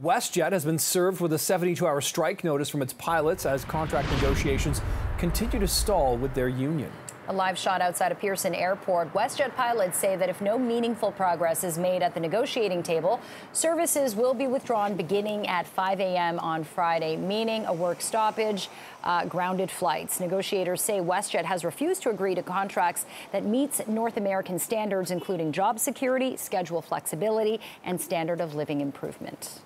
WestJet has been served with a 72 hour strike notice from its pilots as contract negotiations continue to stall with their union. A live shot outside of Pearson Airport. WestJet pilots say that if no meaningful progress is made at the negotiating table, services will be withdrawn beginning at 5 a.m. on Friday, meaning a work stoppage, uh, grounded flights. Negotiators say WestJet has refused to agree to contracts that meets North American standards, including job security, schedule flexibility, and standard of living improvement.